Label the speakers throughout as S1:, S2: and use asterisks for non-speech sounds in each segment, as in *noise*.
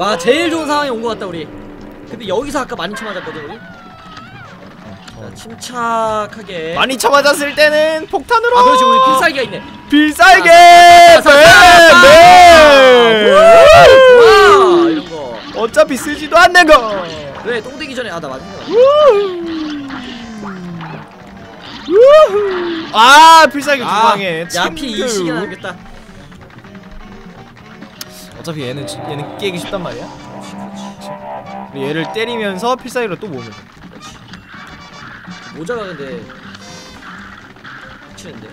S1: 와 제일 좋은 상황에 온것 같다 우리. 근데 여기서 아까 많이 쳐맞았거든 우리. 자, 침착하게.
S2: 많이 쳐맞았을 때는 폭탄으로!
S1: 아 그렇지 우리 필살기가 있네.
S2: 필살기!
S1: 자, 자, 자, 자,
S2: 뱀!
S1: 와
S2: 뱀!
S1: 이런 거.
S2: 어차피 쓰지도 않는 거!
S1: 그래 똥되기 전에 아나 맞은 거 같아
S2: 우후. 아 필살기
S1: 두아
S2: 방에
S1: 야피 이 시기에
S2: 친구.
S1: 나겠다
S2: 어차피 얘는 지- 얘는 깨기 쉽단 말이야. 얘를 때리면서 필살기로 또 모으면 돼.
S1: 모자가 근데 미치는데?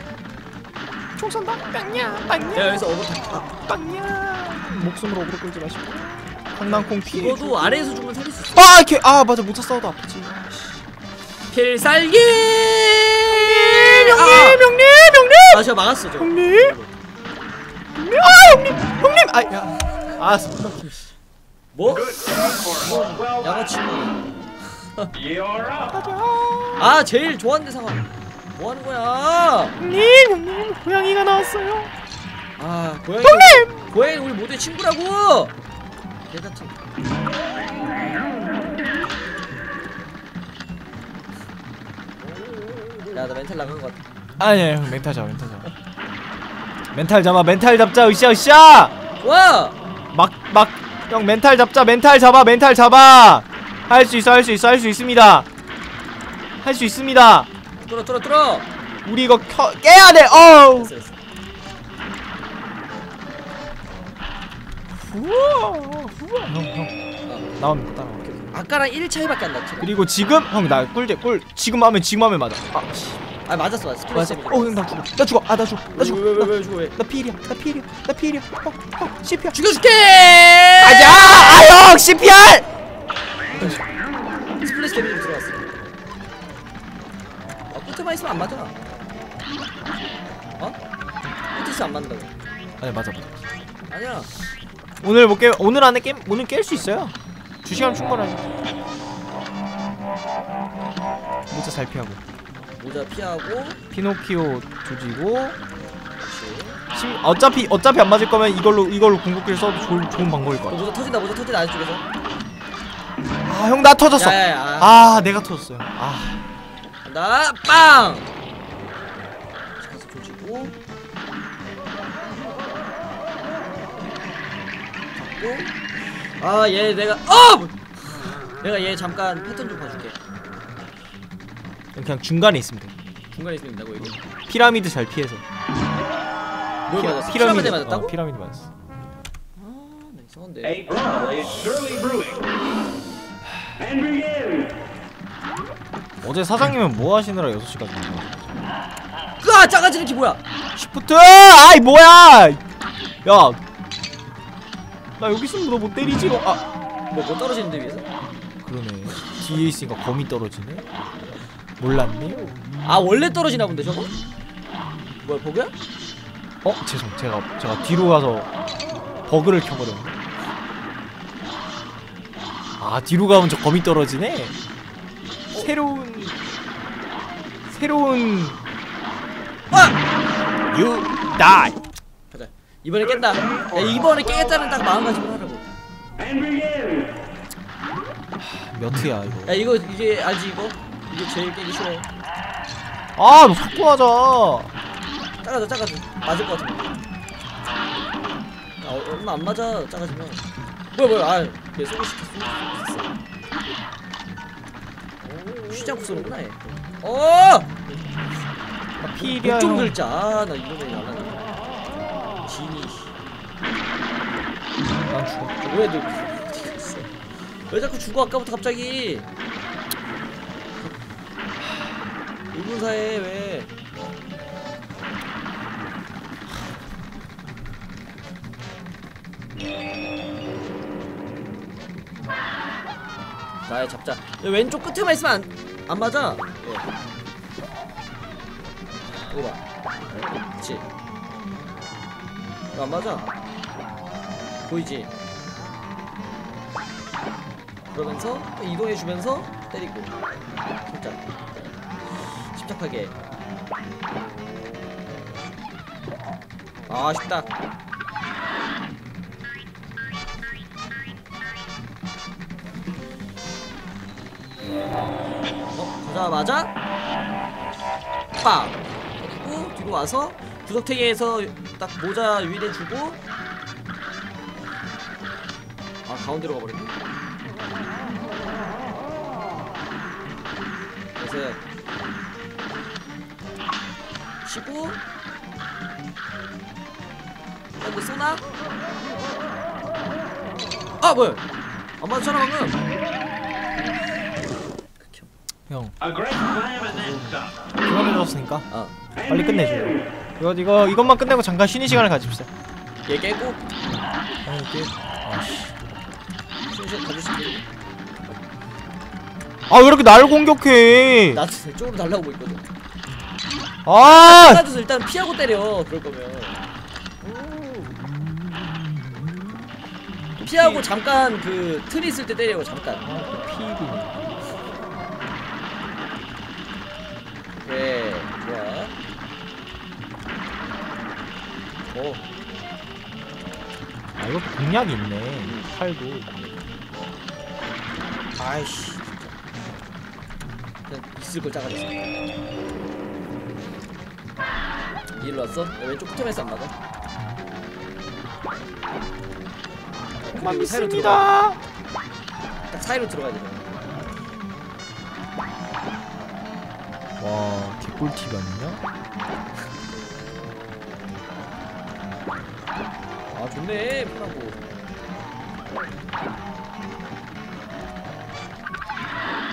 S2: 총 쏜다? 빵야 빵야.
S1: 내가 여기서 어글 다
S2: 빵야. 목숨으로 오그로 끌지 마시고. 한낭콩 피해
S1: 죽어도 아래에서 죽으면 살릴 수 있어.
S2: 아, 이렇게 아 맞아. 모자 싸워도 아프지.
S1: 필살기!
S2: 형님, 형님, 형님,
S1: 아 제가 막았어
S2: 형님, 형님, 아 형님, 형님, 아 야, 아
S1: 뭐?
S3: Well
S1: 양아치
S3: You're *laughs* up.
S1: 아 제일 좋아하는 상황 뭐 하는 거야
S2: 형님, 형님, 고양이가 나왔어요.
S1: 아 고양이
S2: 형님!
S1: 고양이 우리 모두의 친구라고 개같은 야 나 멘탈 나간 것 같아
S2: 아니야, 형 멘탈 잡아, 멘탈 잡아. 멘탈 잡아, 멘탈 잡자, 으쌰, 으쌰.
S1: 좋아
S2: 막, 막, 형 멘탈 잡자, 멘탈 잡아, 멘탈 잡아. 할 수 있어, 할 수 있어, 할 수 있습니다. 할 수 있습니다.
S1: 뚫어 뚫어 뚫어
S2: 우리 이거 켜, 깨야 돼. 어우.
S1: 됐어 됐어
S2: 우와, 우와. 형, 형. 나오면 따라와.
S1: 아까랑 1 차이밖에 안 났지
S2: 그리고 지금 형 나 꿀제 꿀 지금 하면 지금 하면 맞아. 아, 씨.
S1: 아 맞았어 맞았어
S2: 맞아.
S1: splash
S2: 어, 형 나 죽어. 나 죽어. 아, 나 죽어. 나 죽어.
S1: 왜 왜왜 왜, 죽어 왜
S2: 나 필이야. 나 필이야. 나. 형, 형, CPR.
S1: 죽여줄게
S2: 가자. 아, 형, CPR.
S1: splash 데미지 들어왔어 아 끝에만 있으면 안 맞아 어? 있으면 안 맞는다고
S2: 아니, 맞아, 맞아.
S1: 아니야
S2: 오늘 못 깨, 오늘 안에 게임, 오늘 깰 수 있어요. 두 시간 충분하죠. 모자 잘 피하고.
S1: 모자 피하고
S2: 피노키오 조지고. 어차피 어차피 안 맞을 거면 이걸로 이걸로 궁극기를 써도 좋은 좋은 방법일 같아.
S1: 모자 터진다 모자 터진다 아래쪽에서
S2: 아, 형 나 터졌어.
S1: 야 야 야
S2: 아, 내가 터졌어요. 아.
S1: 간다 빵 가서 조지고 잡고 아얘 내가 어! 내가 얘 잠깐 패턴 좀 봐줄게
S2: 그냥 중간에 있으면 돼.
S1: 중간에 있으면 된다고 이거
S2: 피라미드 잘 피해서.
S1: 뭘
S2: 피-
S1: 맞았어? 피라미드
S2: 어,
S1: 맞았다고?
S2: 피라미드 맞았어.
S1: 아나 이상한데
S3: A brawl is surely brewing. And begin.
S2: 어제 사장님은 뭐 하시느라 6시까지 온 거야?
S1: 으아 작아지는 키 뭐야
S2: 시프트! 아이 뭐야! 야! 나 여기 있으면 너 못 때리지? 어, 아!
S1: 뭐, 뭐 떨어지는데 위에서?
S2: 그러네. 뒤에 있으니까 검이 떨어지네? 몰랐네?
S1: 아 원래 떨어지나 본데 저거? 뭐야 버그야?
S2: 어? 죄송. 제가, 제가 뒤로 가서 버그를 켜버렸네. 아, 뒤로 가면 저 검이 떨어지네? 새로운... 새로운...
S1: 아!
S2: You die!
S1: 가자 이번에 깬다 야 이번에 깨겠다는 딱 마음가짐을 하라고.
S2: 몇 회야 이거
S1: 야 이거 이게 알지 이거? 이게 제일 깨기 싫어
S2: 아, 너 자꾸 하자.
S1: 작아져 작아져 맞을 것 같은데 야 어, 얼마 안 맞아 작아지면 뭐야 뭐야 아얘 쏘고 싶어 쏘고 싶어 오, 쉬지 않고 쏘는구나 얘 어!
S2: 아.
S1: 목좀
S2: 형.
S1: 긁자 아나 이런 거 날라네 지니
S2: 난 죽어.
S1: 왜너 어디 갔어 왜 자꾸 죽어 아까부터 갑자기 1분 사이에 왜? 나의 잡자. 야, 왼쪽 끝에만 있으면 안, 안 맞아. 예. 이거 봐. 그치? 이거 안 맞아. 보이지? 그러면서 또 이동해주면서 때리고. 살짝 침착하게 아 쉽다 어? 가자마자 빵! 그리고 뒤로 와서 구석탱이에서 딱 모자 유인해주고 아 가운데로 가버렸네 그래서 근데 쏘나? 아 뭐야? 안 맞잖아 방금.
S2: 형. 그만해줬으니까.
S1: 어.
S2: 빨리 끝내줘. 이거 이거 이것만 끝내고 잠깐 쉬는 시간을 가집시다.
S1: 얘 깨고.
S2: 형 이렇게 아씨.
S1: 순식 있게
S2: 아왜 이렇게 날 공격해?
S1: 나 저쪽으로 달라고 있거든.
S2: 아!
S1: 빨라져서 일단 피하고 때려 그럴 거면 피하고 잠깐 그 틀이 있을 때 때려 잠깐.
S2: 피비
S1: 그래 좋아 오.
S2: 아 이것도 공략이 있네. 팔도.
S1: 아이씨 그냥 있을 걸 짜가지고. 일로 왔어? 야, 왼쪽 끝에서 안 나가? 그리고 사이로
S2: 믿습니다.
S1: 딱 사이로 들어가야 돼
S2: 와 개꿀팁 아니냐?
S1: 아 좋네. 편하고.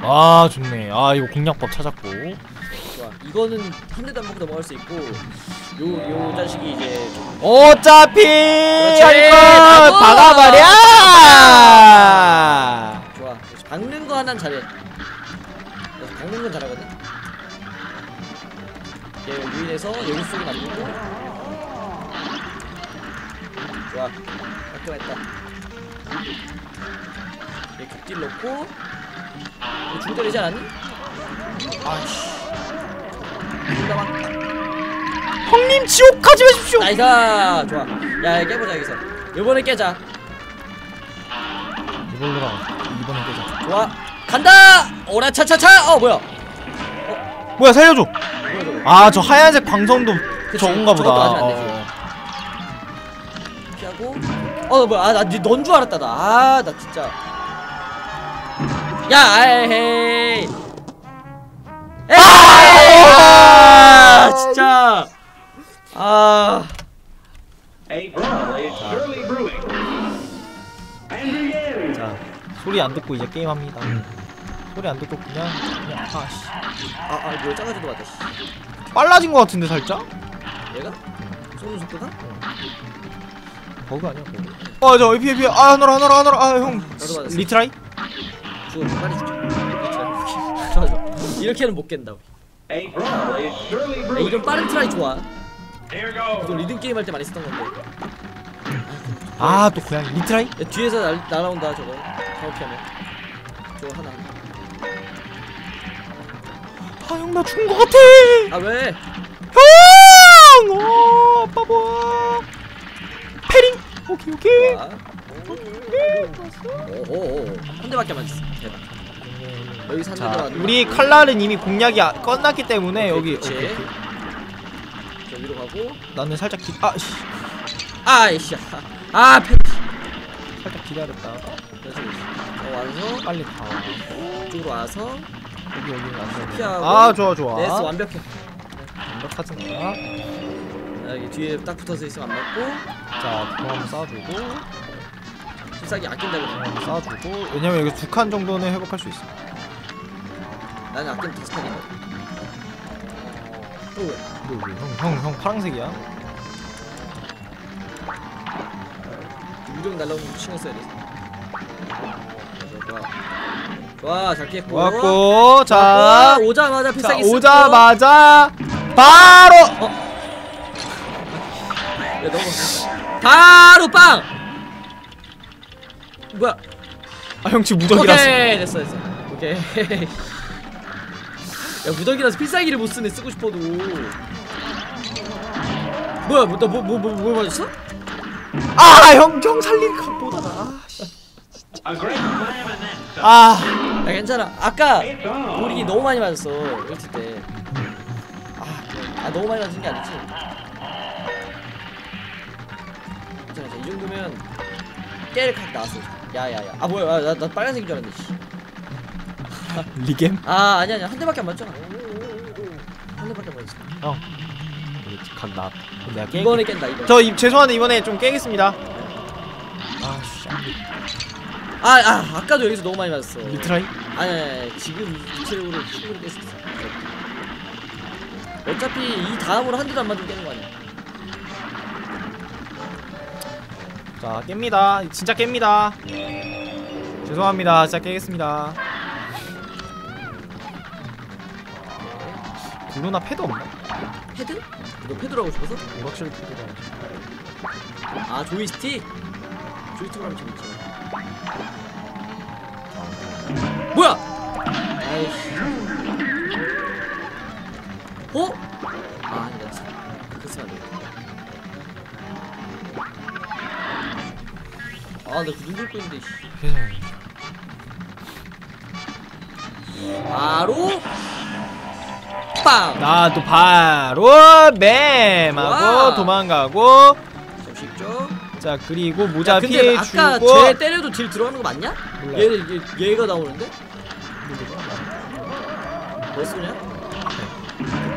S2: 아 좋네. 아 이거 공략법 찾았고.
S1: 좋아. 이거는 한 대도 안 먹고 넘어갈 수 있고 요 요 자식이 이제 좀
S2: 어차피 할거
S1: 나도!
S2: 박아버려!
S1: 좋아. 그렇지. 박는 거 하나는 잘해. 그래서 박는 건 잘하거든. 얘 유인해서 여기 속에 놔두고. 좋아. 깔끔했다. 얘 극딜 넣고. 이거 주고 때리지 않았니? 아이씨
S2: 형님 지옥 가지 마십시오.
S1: nice 좋아. 야 깨보자 여기서. 요번에 깨자.
S2: 이걸로 가 이번엔 깨자.
S1: 좋아. 간다! 오라 차차차! 어 뭐야?
S2: 뭐야 살려줘.
S1: 뭐야 저거?
S2: 아저 하얀색 광선도 저건가 보다. 어.
S1: 피하고. 어 뭐야? 아 나넌 줄 알았다 나아나 진짜. 야 에이 에이! 아 진짜 아.
S2: 자 소리 안 듣고 이제 게임합니다 소리 안 듣고 그냥 그냥 아 씨
S1: 아, 아, 뭐야, 작아지도 맞아, 씨.
S2: 빨라진 것 같은데 살짝?
S1: 얘가? 쏘는 속도가?
S2: 버그 아니야 버그 아 저 피해 피해 아 하늘아 하늘아 하늘아 아 형
S1: 나도 맞았어.
S2: retry?
S1: 죽어, 빨리 죽자. *laughs* 좋아, 좋아. 이렇게는 못 깬다, 우리. 야. 이런 빠른 try 좋아. 이거. 리듬 게임 할 때 많이 쓰던 건데.
S2: 아 또 고양이 retry?
S1: 야, 뒤에서 날, 날아온다, 저거. 잘못 피하면. 저거 하나.
S2: 아 형 나 죽은 것 같아
S1: 아, 왜?
S2: 형! 어 아빠 뭐 parrying 오케이 오케이
S1: 아. 오오오. 한 대밖에 안 맞았어. 대박. 여기서
S2: 한자
S1: 대도
S2: 우리 칼날은 이미 공략이 아- 끝났기 때문에 여기
S1: 그렇지.
S2: 오케이, 오케이.
S1: 저 위로 가고.
S2: 나는 살짝 기, 아 씨,
S1: 아이씨. 아, 패.
S2: 살짝 기다렸다가
S1: 그래서 어, 와서
S2: 빨리 가
S1: 이쪽으로 와서
S2: 여기 여기 안
S1: 피하고.
S2: 아 좋아 좋아
S1: 네스 완벽해.
S2: 완벽하잖아
S1: 아, 여기 뒤에 딱 붙어서 있으면 안 맞고
S2: 자 그거 한번 쏴주고
S1: 필살기 아낀다고
S2: 한번 쏴주고 왜냐면 여기 두 칸 정도는 회복할 수 있어
S1: 나는 아끼는 다섯 왜?
S2: 형 형 형 파랑색이야.
S1: 유령 날라오는 거 신경 써야 돼 좋아. 잘 피했고.
S2: 좋았고 자,
S1: 와, 오자마자
S2: 자
S1: 필살기 쓰고.
S2: 오자마자 바로!
S1: 야 너무 바로 빵! 뭐야?
S2: 아 형 지금 무적이라서.
S1: 오케이 됐어 됐어. 오케이 *laughs* 야 무더기라서 필살기를 못 쓰네 쓰고 싶어도 뭐야 뭐, 뭐, 맞았어?
S2: 아 형 형 살릴 각보다 나
S3: A great slam and then some.
S1: 아야 괜찮아 아까. 우리 너무 많이 맞았어 1티 때 아, 아 너무 많이 맞은 게 아니지 괜찮아 괜찮아. 이 정도면 깨를 각 나왔어 야야야 아 뭐야 나, 나 빨간색인 줄 알았네 씨.
S2: 리겜?
S1: 아 아니 아니 한 대밖에 안 맞잖아 한 대밖에 안 맞았어
S2: 어. 각 나왔다. 그럼 내가 깨.
S1: 이번에 깬다 이번에
S2: 저 이, 죄송한데 이번에 좀 깨겠습니다. 아 씨.
S1: 아, 아 아까도 여기서 너무 많이 맞았어
S2: retry?
S1: 아니, 아니, 아니 지금 이 체력으로 충분히 깰수 있어 어차피 이 다음으로 한 대도 안 맞으면 깨는 거 아니야
S2: 자 깹니다. 진짜 깹니다. 죄송합니다. 진짜 깨겠습니다. 블루나 패드 없나?
S1: 패드? 너 패드로 하고 싶어서?
S2: 오락실 패드가.
S1: 아 조이스틱? 조이스틱으로 하면 재밌지 뭐야! 아이씨 어? 아 아니다 그렇게 쓰면 안돼 아나 그눈 긁고 있는데 씨.
S2: 죄송해요.
S1: 바로 빵!
S2: 나도 바로 맴하고
S1: 와.
S2: 도망가고
S1: 좀 쉽죠?
S2: 자 그리고
S1: 야,
S2: 모자 피해
S1: 아까
S2: 주고
S1: 쟤 때려도 딜 들어가는 거 맞냐?
S2: 몰라요.
S1: 얘, 얘, 얘 가 나오는데? 뭐 쓰냐?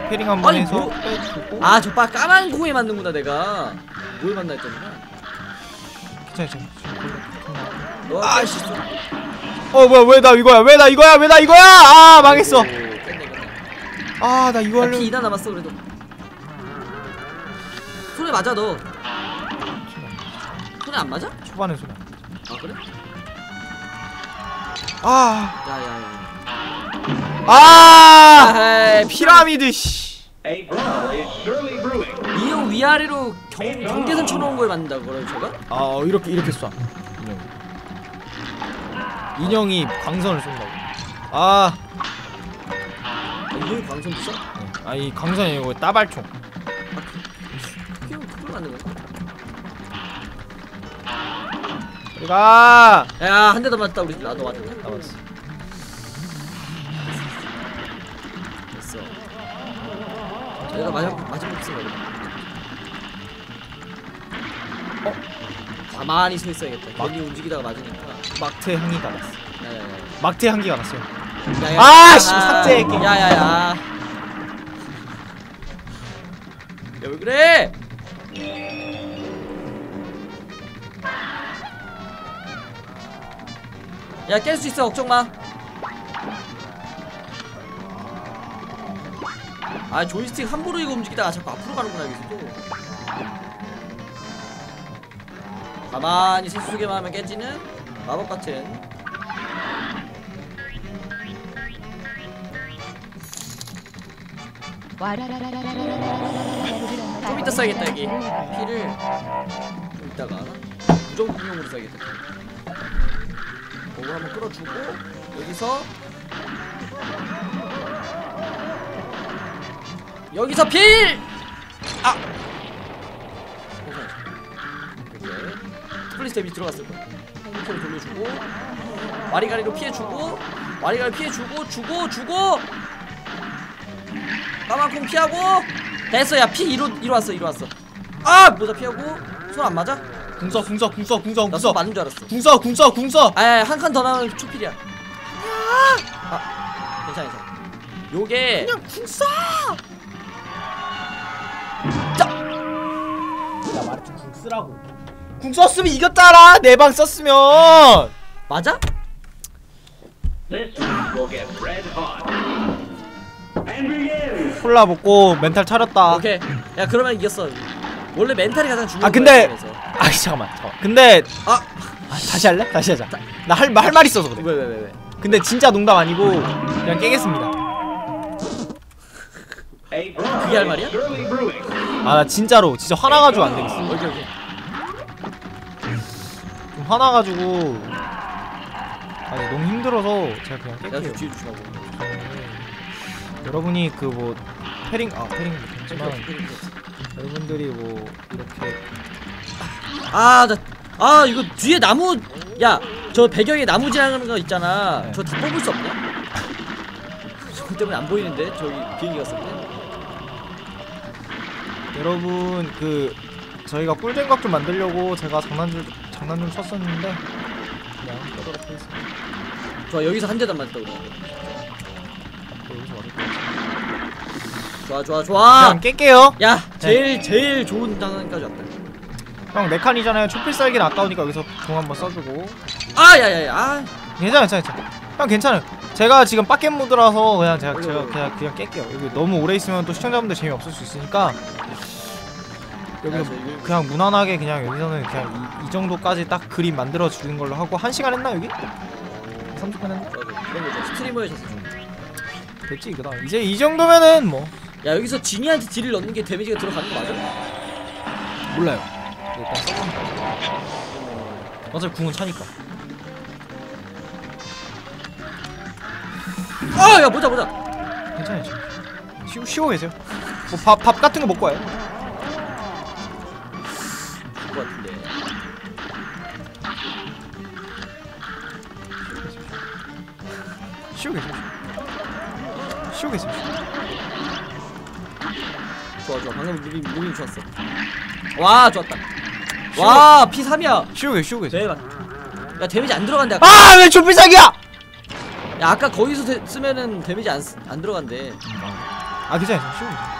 S2: 패링 한번 해서
S1: 뭐-
S2: 빼주고
S1: 아, 저 빠 까만 공에 맞는구나, 내가. 뭐에 맞나 했더니만.
S2: 괜찮아
S1: 너
S2: 아이씨.
S1: 깼어.
S2: 어 뭐야 왜 나 이거야 왜 나 이거야 왜 나 이거야 아 망했어. 아 나 이거
S1: 야,
S2: 하려고
S1: 피 2나 남았어, 그래도. 손에 맞아, 너. 손에 안 맞아?
S2: 초반에 소리
S1: 아, 그래?
S2: 아
S1: 야, 야, 야.
S2: 아! 피라미드 씨.
S1: 이형 위아래로 경, 경계선 쳐놓은 거에 맞는다, 그래, 제가?
S2: 아 이렇게 이렇게 쏴. 인형. 인형이 광선을 쏜다고. 아,
S1: 이형 광선 도 써?
S2: 아이 광선이 이거 따발총.
S1: 거야?
S2: 우리가
S1: 야, 한 대 더 맞다, 우리. 나도 맞았다.
S2: 나왔어.
S1: 됐어. 내가 마지막 마지막 쓴 거거든. 어? 가만히 서 있어야겠다. 괜히 움직이다가 맞으니까.
S2: 막트 향기가 났어.
S1: 야야야.
S2: 막트 향기가 났어요. 아, 씨, 삭제할게.
S1: 야야야. 야 왜 그래? 야 깰 수 있어 걱정 마. 아 조이스틱 함부로 이거 움직이다가 자꾸 앞으로 가는구나 여기서도. 가만히 세수게만 하면 깨지는 마법 같은. 좀 이따 써야겠다 여기 피를 좀 이따가 무정품용으로 써야겠다 그거 한번 끌어주고 여기서 여기서 필! 아! 괜찮아 이렇게 스플릿 데미 들어갔을 거야 핸드폰을 돌려주고 와리가리로 피해주고 와리가리 피해주고 주고 주고 까만콩 피하고 됐어 야피 이로 이로 왔어 이로 왔어 아 모자 피하고 손 안 맞아?
S2: 궁서 궁서 궁서 궁서 궁서
S1: 맞는 줄 알았어
S2: 궁서 궁서 궁서.
S1: 아야 한칸 더 나오면 초필이야 아 괜찮아 괜찮아 요게
S2: 그냥 궁서.
S1: 자!
S2: 나 말했지 궁 쓰라고. 궁 썼으면 이겼잖아. 내 방 썼으면.
S1: 맞아?
S2: 콜라 먹고 멘탈 차렸다.
S1: 오케이 야 그러면 이겼어 원래 멘탈이 가장 중요한
S2: 아 근데. 아 *laughs* 잠깐만 잠깐만. 근데
S1: 아
S2: 아, 다시 할래? 다시 하자. 나할말할말 있어서 그래.
S1: 왜왜 왜 왜
S2: 근데 진짜 농담 아니고 그냥 깨겠습니다.
S1: 그게 할 말이야?
S2: 아 나 진짜로 진짜 화나 가지고 안 되겠어.
S1: 오케이 오케이
S2: 좀 화나 가지고 아니 너무 힘들어서 제가 그냥 깰게요. 여러분이 그 뭐 패링 아 패링
S1: 오케이.
S2: 여러분들이 뭐 이렇게
S1: 아, 나, 아, 이거 뒤에 나무, 야, 저 배경에 나무 지나가는 거 있잖아.
S2: 네.
S1: 저다 뽑을 수 없냐? 저거 때문에 안 보이는데 저기 비행기 갔을 때.
S2: 여러분 그 저희가 꿀잼각 좀 만들려고 제가 장난 좀 장난 좀 쳤었는데 그냥 빼도록 하겠습니다.
S1: 좋아 여기서 한 대도 안 맞다 우 좋아 좋아 좋아.
S2: 그냥 깰게요.
S1: 야 제일 제일 좋은 장난까지 왔다.
S2: 형네 칸이잖아요. 촛불 쌀기는 아까우니까 여기서 공 한번 써주고.
S1: 아 야야야. 아.
S2: 괜찮아, 괜찮아, 괜찮아. 형 괜찮아요. 제가 지금 빡겜 모드라서 그냥 제가 제가 그냥 그냥 깰게요. 여기 너무 오래 있으면 또 시청자분들 재미 없을 수 있으니까 여기서
S1: 저 이거-
S2: 그냥 무난하게 그냥 여기서는 그냥 이, 이 정도까지 딱 그림 만들어 주는 걸로 하고 한 시간 했나 여기? 30분 했나?
S1: 스트리머에 졌어.
S2: 됐지 이거다. 이제 이 정도면은 뭐
S1: 야 여기서 지니한테 딜을 넣는 게 데미지가 들어가는 거 맞아?
S2: 몰라요. 일단 써보니까. 어차피 궁은 차니까.
S1: 아야 보자 보자.
S2: 괜찮아요. 지금. 쉬고 쉬고 계세요. 뭐 밥 밥 같은 거 먹고 와요.
S1: 그거 같은데.
S2: 쉬고 계세요. 쉬고 계세요.
S1: 좋아 좋아 방금 moving moving 좋았어. 와 좋았다. 와 P3이야.
S2: 쉬고 계세요. 쉬고 계세요.
S1: 대박. 야 데미지 안 들어간대. 아까.
S2: 아 왜 좀비 사기야?
S1: 야 아까 거기서 데, 쓰면은 데미지 안, 쓰- 안 들어간대.
S2: 아 괜찮아요. 쉬고 계세요.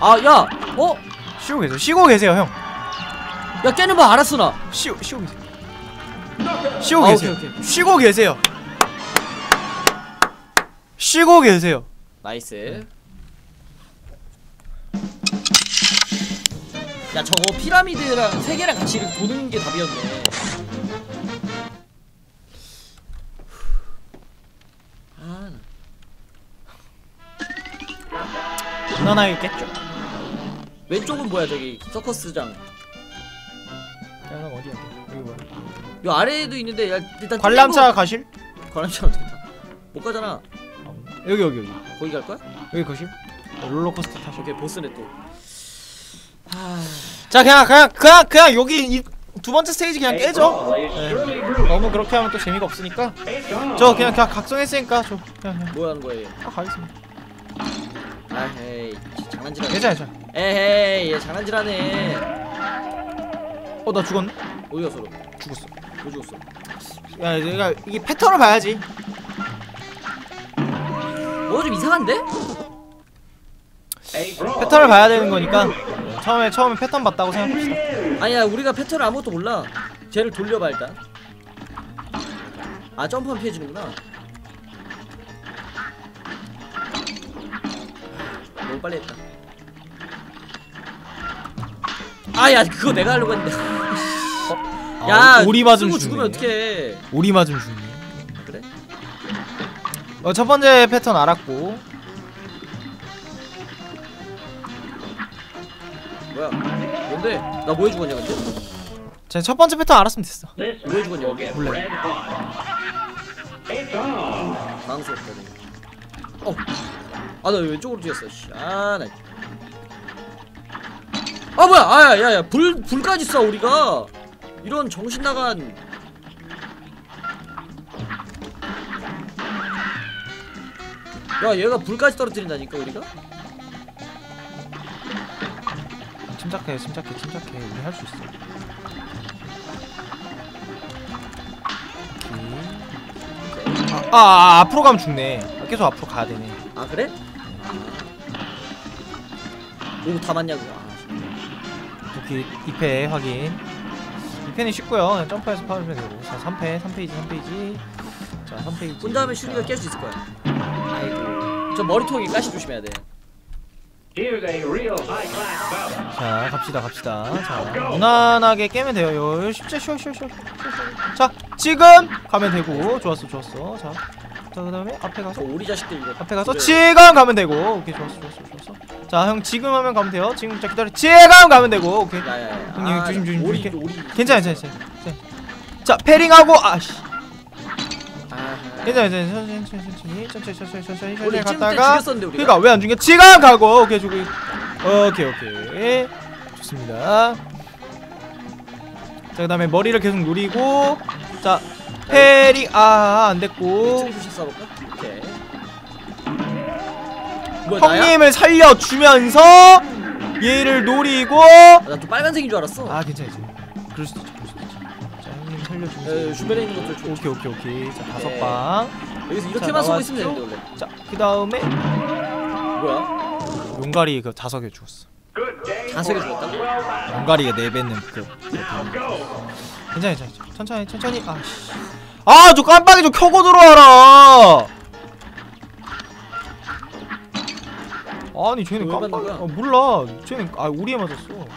S1: 아 야, 어?
S2: 쉬고 계세요. 쉬고 계세요, 형.
S1: 야 깨는 거 알았어 나.
S2: 쉬고 쉬고 계세요. 쉬고
S1: 아,
S2: 계세요.
S1: 오케이, 오케이.
S2: 쉬고 계세요. 쉬고 계세요.
S1: nice. 야 저거 피라미드랑 세 개랑 같이 이렇게 도는 게 답이었네. 아, 나-
S2: 무난하게 깼죠.
S1: 왼쪽은 뭐야 저기 서커스장.
S2: 야, 형 어디야? 여기 뭐야?
S1: 요 아래에도 있는데 야, 일단
S2: 관람차 가실?
S1: 뚫리고- 관람차 어떻게 타? 못 가잖아.
S2: 아. 여기 여기 여기.
S1: 거기 갈 거야?
S2: 여기 가실? 롤러코스터 타실?
S1: 오케이 보스네 또. 하...
S2: 자 그냥 그냥 그냥 그냥 여기 이두 번째 스테이지 그냥 깨죠.
S3: Is Shirley Brewing.
S2: 너무 그렇게 하면 또 재미가 없으니까. 저 그냥 그냥 각성했으니까 저 그냥 그냥
S1: 뭐 하는 거예요?
S2: 딱 가겠습니다.
S1: 아, 에이, 장난질하네.
S2: 괜찮아 괜찮아.
S1: 에헤이, 얘 장난질하네.
S2: 어나 죽었네?
S1: 어디가 서로?
S2: 죽었어.
S1: 뭐 죽었어?
S2: 야 내가 이게 패턴을 봐야지.
S1: 뭐 좀 이상한데?
S2: 패턴을 봐야 되는 거니까. 처음에 처음에 패턴 봤다고 생각합시다.
S3: begin.
S1: 아니야, 우리가 패턴을 아무것도 몰라. 쟤를 돌려봐 일단. 아, 점프하면 피해지는구나. 너무 빨리 했다. 아, 야, 그거 내가 하려고 했는데. 야,
S2: 아, 오리 맞으면
S1: 쓰고. 죽으면 어떡해.
S2: 오리 맞으면 죽네.
S1: 그래?
S2: 어, 첫 번째 패턴 알았고
S1: 뭐야? 뭔데? 나 뭐 해주겠냐 근데?
S2: 자첫 번째 패턴 알았으면 됐어.
S3: Hot. It's on.
S1: 당황스럽다 내가. 어. 아, 나 왼쪽으로 뛰었어. 씨. 아, 나. 아, 뭐야? 아, 야, 야, 불 불까지 쏴 우리가. 이런 정신 나간. 야, 얘가 불까지 떨어뜨린다니까 우리가?
S2: 침착해, 침착해, 침착해. 우리 할 수 있어. 오케이. 아, 아, 아, 앞으로 가면 죽네. 아, 계속 앞으로 가야 되네.
S1: 아, 그래? 오, 다 맞냐고. 아,
S2: 오케이, 2패 확인. 2패는 쉽고요. 그냥 점프해서 파면 되고. 자, 3패, 3페이지, 3페이지. 자, 3페이지.
S1: 혼자 하면 슈리가 깰 수 있을 거야. 아이고. 저 머리통이 가시 조심해야 돼.
S3: Here's a real high class bout.
S2: 자, 갑시다, 갑시다. 자, 무난하게 깨면 돼요. 요, 쉬워, 쉬워. 쉬워, 쉬워. 자, 지금 가면 되고. 좋았어, 좋았어. 자, 자, 그 다음에 앞에 가서.
S1: 저 오리 자식들 이거.
S2: 앞에 가서
S1: 그래.
S2: 지금 가면 되고 오케이 좋았어 좋았어 좋았어 자 형 지금 하면 가면 돼요 지금 자 기다려 지금 가면 되고 오케이
S1: 야야야.
S2: 형님, 조심, 조심,
S1: 오리.
S2: 괜찮아 괜찮아 괜찮아 자 패링하고 아씨
S1: 아.
S2: 괜찮아 괜찮아 천천히 천천히 천천히 천천히 천천히
S1: 우리
S2: 갔다가. 그니까 왜 안 죽여 지금 가고 오케이 저기 오케이 오케이. 좋습니다. 자 그 다음에 머리를 계속 누리고 자 페리 아 안됐고.
S1: 뭐야?
S2: 형님을 살려주면서 얘를 노리고.
S1: 아, 나또 빨간색인 줄 알았어.
S2: 아 괜찮지 그럴 수도 있지 그럴 수도 있지. 자 형님
S1: 에,
S2: 살려주면서.
S1: 주변에 있는 것들 좀
S2: 오케이 오케이 오케이. 자 다섯
S1: 네.
S2: 방.
S1: 여기서
S2: 자,
S1: 이렇게만 쓰고 있으면? 되는데 원래.
S2: 자, 그 다음에
S1: 뭐야?
S2: 용가리 그 자석에 죽었어.
S1: 자석에 죽었다고?
S2: 용가리가 내뱉는 그.
S3: Now go.
S2: 괜찮아, 괜찮아. 천천히, 천천히. 아, 씨. 아, 저 깜빡이 좀 켜고 들어와라. 아니,
S1: 맞는
S2: 깜빡이. 아, 몰라. 쟤는 아, 우리에 맞았어.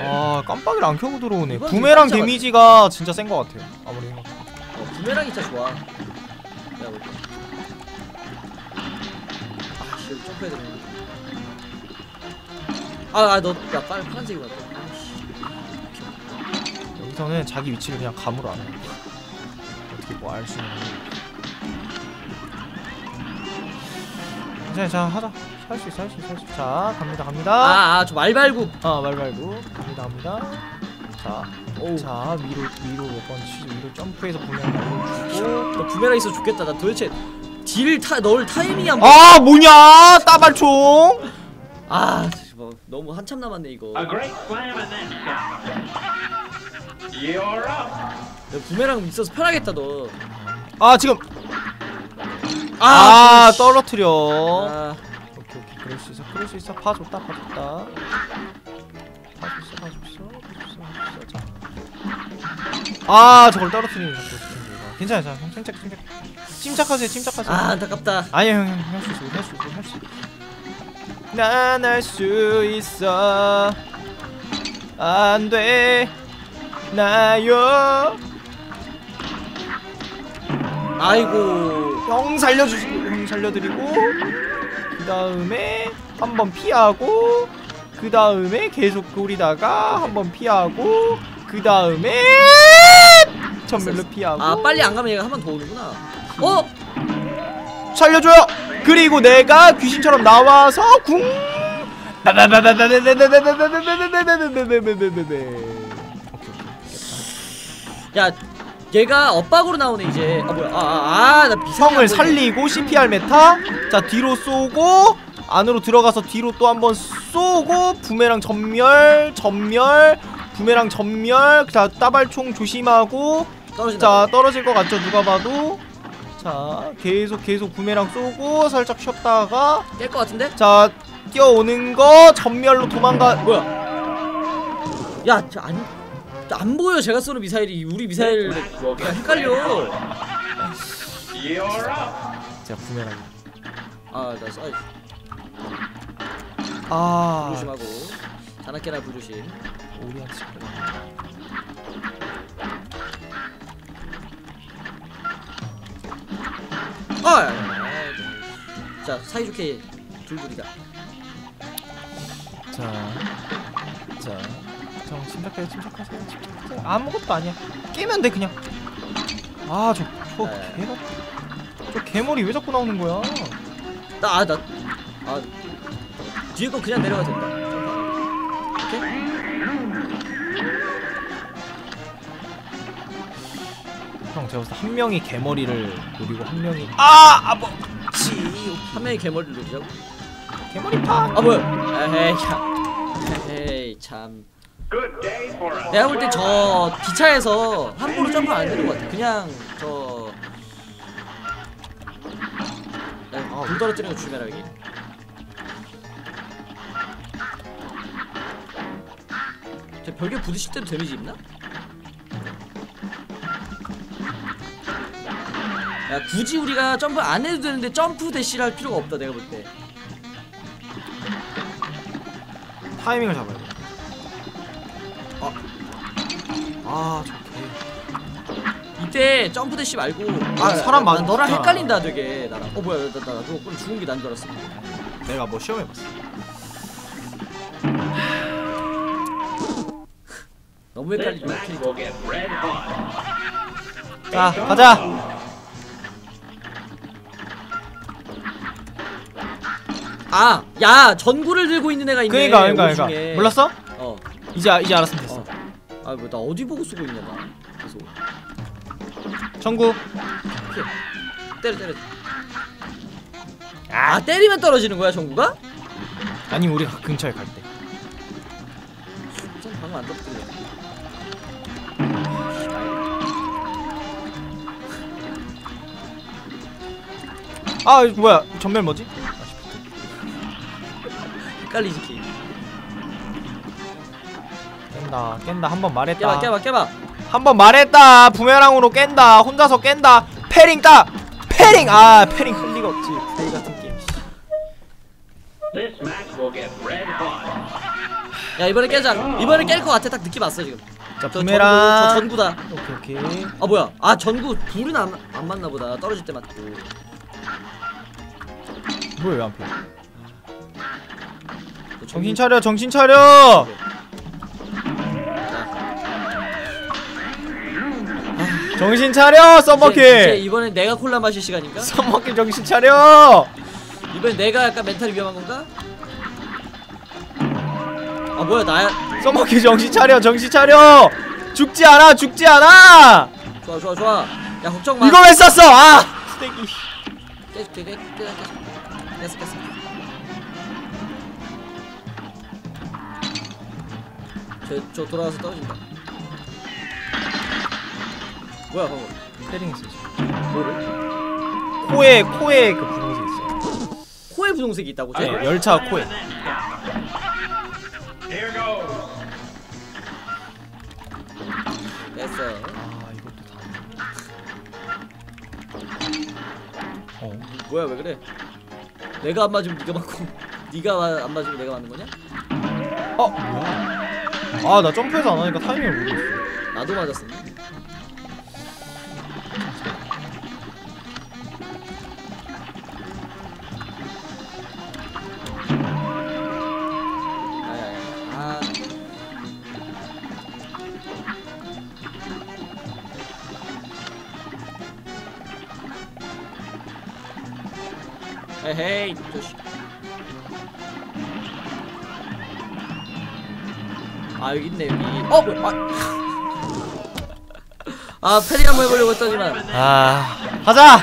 S2: 아, 깜빡이를 안 켜고 들어오네. 부메랑 데미지가 진짜 센 것 같아요. 아무리 생각.
S1: 어, 부메랑이 진짜 좋아 내가 볼게 점프해야 되네 아너나 빨리 파란색이 맞다 아씨
S2: 여기서는 자기 위치를 그냥 감으로 알아. 어떻게 뭐 알 수 있는. 괜찮아, 자 하자. 할 수 있어, 할 수 있어, 할 수 있어. 자, 갑니다, 갑니다.
S1: 아저 말발굽
S2: 아, 말 말고 갑니다, 갑니다. 자,
S1: 오우
S2: 자 위로 위로 몇번 치죠. 위로 점프해서 보면 날려주고.
S1: 너 부메랑 있어 좋겠다 나 도대체 딜타널 타이밍이 안
S2: 아, 뭐냐? 따발총.
S1: 아, 뭐 너무 한참 남았네 이거. 야, 부메랑 있어서 편하겠다 너.
S2: 아, 지금.
S1: 아,
S2: 아,
S1: 씨.
S2: 떨어뜨려.
S1: 아,
S2: 오케이 오케이. 그럴 수 있어 그럴 수 있어. 봐줬다 봐줬다. 봐줬어 봐줬어 봐줬어 봐줬어. 자 아 저걸 떨어뜨리는 자꾸 스킨들 괜찮아. 자 형, 침착 침착 침착하세요 침착하세요
S1: 아 안타깝다.
S2: 아니야 형형 할수 있어 할 수 있어 할 수 있어 난 할 수 있어 안돼 나요
S1: 아이고.
S2: 형 살려주시고 형 살려드리고 그 다음에 한 번 피하고 그 다음에 계속 노리다가 한 번 피하고 그 다음에 전멸로 피하고
S1: 아 빨리 안 가면 얘가 한 번 더 오는구나. 어?
S2: 살려줘요 그리고 내가 귀신처럼 나와서 궁
S1: 야, 얘가 엇박으로 나오네 이제. 아 뭐야? 아아나 비상.
S2: 형을 살리고 CPR 메타 자 뒤로 쏘고 안으로 들어가서 뒤로 또 한번 쏘고 부메랑 전멸 전멸 부메랑 전멸 자 따발총 조심하고
S1: 떨어진다.
S2: 자 떨어질 것 같죠 누가 봐도 자 계속 계속 부메랑 쏘고 살짝 쉬었다가
S1: 깰 것 같은데?
S2: 자 뛰어오는 거 전멸로 도망가
S1: 뭐야? 야, 저안 안 보여 제가 쏘는 미사일이 우리 미사일 그냥 헷갈려.
S3: You're up.
S2: 제가 부메랑
S1: 아나 쏴.
S2: 아
S1: 조심하고. 자나깨나 불조심.
S2: 우리한테
S1: 아! 야, 야, 야, 야. 자 사이좋게 둘둘이다.
S2: 자, 자, 형 침착해요, 침착하세요, 침착하세요. 아무것도 아니야. 깨면 돼 그냥. 아, 저, 저
S1: 네.
S2: 개가, 저 개머리 왜 자꾸 나오는 거야?
S1: 나, 아, 나, 아, 뒤에 거 그냥 내려가 된다. 오케이?
S2: 제가 봤을 때한 명이 개머리를 노리고 한 명이 아, 아버지,
S1: 한 명이 개머리를 누르자고?
S2: 개머리 파.
S1: 아, 뭐야? 에헤이, 참. 에헤이, 참. 내가 볼 때 저 기차에서 함부로 점프 안 되는 것 같아. 그냥 저. 야, 불 떨어뜨리는 거 조심해라, 여기. 저 벽에 부딪힐 때도 데미지 있나? 야 굳이 우리가 점프 안 해도 되는데 점프 대시를 할 필요가 없다 내가 볼 때.
S2: 타이밍을 잡아야 돼.
S1: 어.
S2: 아, 저 개.
S1: 이때 점프 대시 말고
S2: 아, 사람
S1: 나
S2: 많-
S1: 너랑. 헷갈린다 되게 나랑 어 뭐야 나 나 나, 그거 죽은 게 난 줄 알았어
S2: 내가 뭐 시험해봤어.
S1: 너무 헷갈리지.
S2: 자, 가자.
S1: 아 야 전구를 들고 있는 애가 있네
S2: 그니까, 그니까, 그니까. 몰랐어?
S1: 어
S2: 이제 아- 이제 알았으면 됐어.
S1: 어. 아뭐 나 어디 보고 쓰고 있냐 나. 계속.
S2: 청구.
S1: 피해. 때려 때려. 아 때리면 떨어지는 거야 정구가?
S2: 아니 우리 근처에 갈 때.
S1: 전 방금 안 떨어뜨려.
S2: 아 뭐야 전멸 뭐지?
S1: 헷갈리지 키.
S2: 깬다 깬다 한 번 말했다.
S1: 깨봐 깨봐 깨봐.
S2: 한 번 말했다 부메랑으로 깬다 혼자서 깬다 parrying 따 parrying 아 parrying 흘 리가 없지 플레이 같은 게임.
S1: 야 이번에 깨자. 이번에 깰 것 같아 딱 느낌 왔어 지금. 자저
S2: 부메랑
S1: 전구, 저 전구다.
S2: 오케이 오케이
S1: 아 뭐야? 아 전구 불은 안, 안 맞나 보다. 떨어질 때 맞고.
S2: 뭐야 왜안 펴?
S1: 저
S2: 정신 차려 정신 차려! 정신 차려
S1: 이제, 이제
S2: 썸머킬
S1: 이번엔 내가 콜라 마실 시간인가?
S2: 썸머킬 정신 차려!
S1: 이번엔 내가 약간 멘탈이 위험한 건가? 아 뭐야 나야?
S2: 썸머킬 정신 차려 정신 차려! 죽지 않아 죽지 않아!
S1: 좋아 좋아 좋아. 야 걱정 마.
S2: 이거 왜 썼어? 아! 스테이크
S1: 깨, 깨, 깨, 깨, 깨. 깼어 깼 어 저, 저 돌아가서 떨어진다 뭐야 방금
S2: parrying 있어 지금
S1: 뭐를?
S2: 코에 코에 그 분홍색 있어
S1: 코에 분홍색이 있다고 쟤?
S2: 아니 열차 코에.
S1: 깼어
S2: 아 이것도 다 어.
S1: 뭐야 왜 그래 내가 안 맞으면 네가 맞고 *laughs* 네가 마- 안 맞으면 내가 맞는 거냐?
S2: 어 뭐야 아 나 점프해서 안 하니까 타이밍을 모르겠어.
S1: 나도 맞았어. 아야야 아. 에헤이 조시 아 여기 있네 여기 어 뭐야 아, 아 패딩 한번 해보려고 했더니만
S2: 아 가자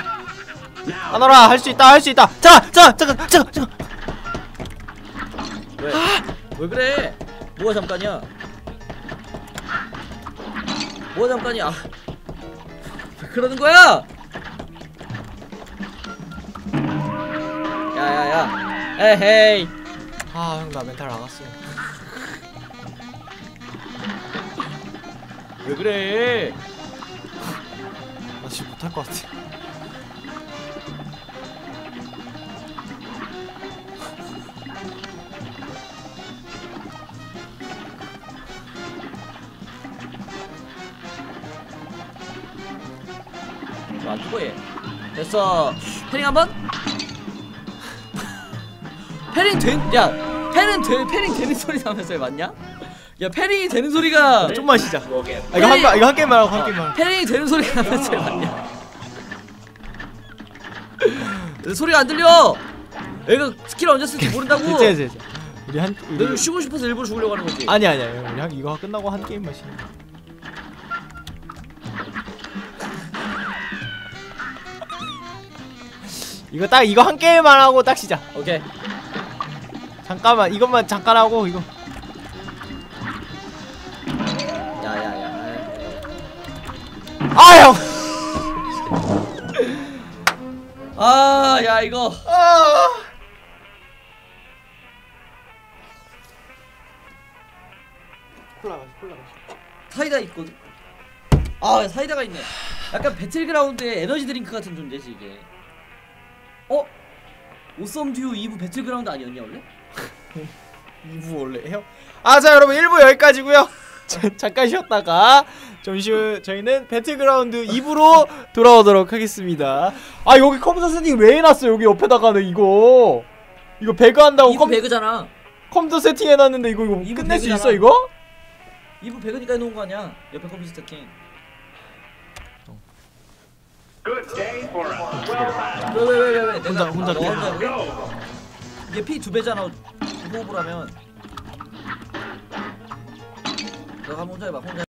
S2: 하너라 할 수 있다 할 수 있다 잠깐 잠깐 잠깐 잠깐 잠깐
S1: 왜? 왜 그래? 뭐가 잠깐이야? 뭐가 잠깐이야? 아, 왜 그러는 거야? 야야야 에헤이
S2: 아 형 나 멘탈 나갔어
S1: 왜 그래?
S2: 나 지금 못할 것 같아
S1: 안 죽어 얘 됐어 parrying 한번? *laughs* parrying 된.. 야 parrying 되, parrying 되는 소리 나면서 왜 맞냐? 야 parrying이 되는 소리가
S3: Will get
S2: 아, 이거 한 번- 이거 한 게임만 하고 한 게임만.
S1: parrying이 되는 소리가 왜 맞냐? 내 소리가 안 들려! 얘가 스킬 언제 쓸지 모른다고!
S2: 이제 이제 이제. 우리 한 우리
S1: 너는 쉬고 싶어서 일부러 죽으려고 하는 거지.
S2: 아니 아니야 우리 한 이거 끝나고 한 게임만 쉬는 거야. 이거 딱 이거 한 게임만 하고 딱 시작.
S1: 오케이.
S2: 잠깐만 이것만 잠깐 하고 이거 아
S1: 야 이거
S2: 아. 콜라 마시 콜라 마시
S1: 사이다 있거든 아 사이다가 있네 약간 배틀그라운드의 에너지 드링크 같은 존재지 이게 어? 오썸 듀오 2부 배틀그라운드 아니었냐 원래?
S2: 2부 원래 해요? 아 자 여러분 1부 여기까지고요 자, 잠깐 쉬었다가 잠시 후 저희는 배틀그라운드 2부로 돌아오도록 하겠습니다 아 여기 컴퓨터 세팅 왜 해놨어 여기 옆에다가는 이거 이거 배그 한다고
S1: 2부
S2: 컴,
S1: 배그잖아
S2: 컴퓨터 세팅해놨는데 이거 이거
S1: 이거
S2: 끝낼 수
S1: 배그잖아.
S2: 있어 이거?
S1: 2부 배그니까 해놓은 거 아니야 옆에 컴퓨터
S3: battle.
S1: 왜왜왜왜
S2: 혼자, 혼자.
S1: 혼자 왜?
S3: Go.
S1: 이게 피 두 배잖아 호흡을 하면 너 한번 혼자 해봐 혼자